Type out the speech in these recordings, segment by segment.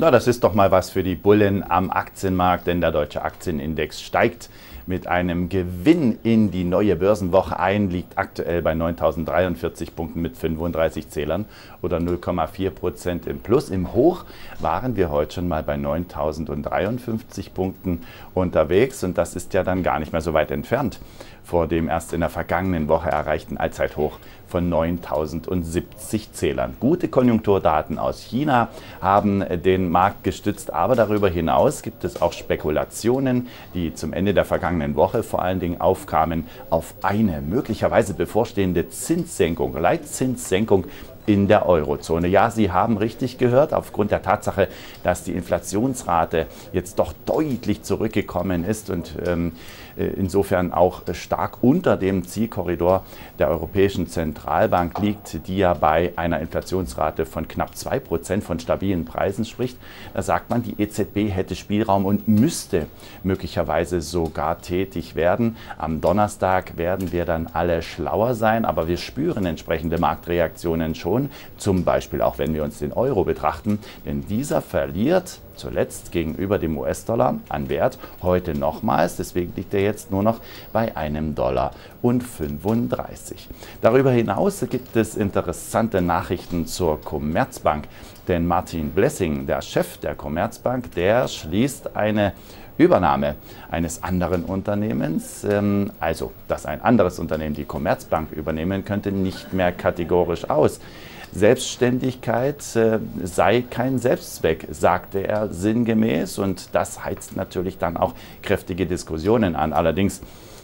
Na, das ist doch mal was für die Bullen am Aktienmarkt, denn der deutsche Aktienindex steigt mit einem Gewinn in die neue Börsenwoche ein, liegt aktuell bei 9.043 Punkten mit 35 Zählern oder 0,4 Prozent im Plus. Im Hoch waren wir heute schon mal bei 9.053 Punkten unterwegs und das ist ja dann gar nicht mehr so weit entfernt vor dem erst in der vergangenen Woche erreichten Allzeithoch von 9070 Zählern. Gute Konjunkturdaten aus China haben den Markt gestützt, aber darüber hinaus gibt es auch Spekulationen, die zum Ende der vergangenen Woche vor allen Dingen aufkamen auf eine möglicherweise bevorstehende Zinssenkung, Leitzinssenkung in der Eurozone. Ja, Sie haben richtig gehört, aufgrund der Tatsache, dass die Inflationsrate jetzt doch deutlich zurückgekommen ist und ähm, äh, insofern auch stark unter dem Zielkorridor der Europäischen Zentralbank liegt, die ja bei einer Inflationsrate von knapp 2% von stabilen Preisen spricht. Da sagt man, die EZB hätte Spielraum und müsste möglicherweise sogar tätig werden. Am Donnerstag werden wir dann alle schlauer sein, aber wir spüren entsprechende Marktreaktionen schon. Zum Beispiel auch wenn wir uns den Euro betrachten, denn dieser verliert zuletzt gegenüber dem US-Dollar an Wert heute nochmals. Deswegen liegt er jetzt nur noch bei einem Dollar und 35. Darüber hinaus gibt es interessante Nachrichten zur Commerzbank. Denn Martin Blessing, der Chef der Commerzbank, der schließt eine Übernahme eines anderen Unternehmens, ähm, also dass ein anderes Unternehmen die Commerzbank übernehmen könnte, nicht mehr kategorisch aus. Selbstständigkeit äh, sei kein Selbstzweck, sagte er sinngemäß und das heizt natürlich dann auch kräftige Diskussionen an. Allerdings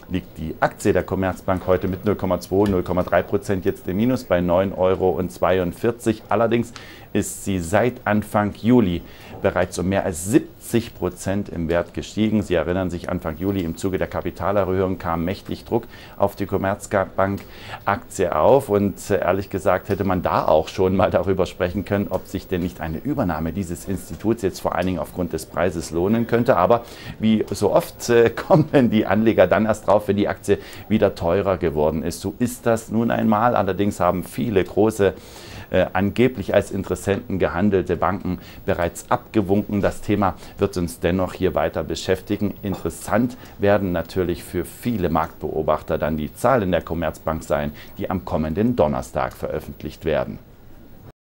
liegt die Aktie der Commerzbank heute mit 0,2, 0,3 Prozent jetzt im Minus bei 9,42 Euro. Allerdings ist sie seit Anfang Juli bereits um mehr als 70 Prozent im Wert gestiegen. Sie erinnern sich, Anfang Juli im Zuge der Kapitalerhöhung kam mächtig Druck auf die Commerzbank-Aktie auf. Und äh, ehrlich gesagt hätte man da auch schon mal darüber sprechen können, ob sich denn nicht eine Übernahme dieses Instituts jetzt vor allen Dingen aufgrund des Preises lohnen könnte. Aber wie so oft äh, kommen die Anleger dann erst drauf, wenn die Aktie wieder teurer geworden ist. So ist das nun einmal. Allerdings haben viele große äh, angeblich als Interessenten gehandelte Banken bereits abgewunken. Das Thema wird uns dennoch hier weiter beschäftigen. Interessant werden natürlich für viele Marktbeobachter dann die Zahlen der Commerzbank sein, die am kommenden Donnerstag veröffentlicht werden.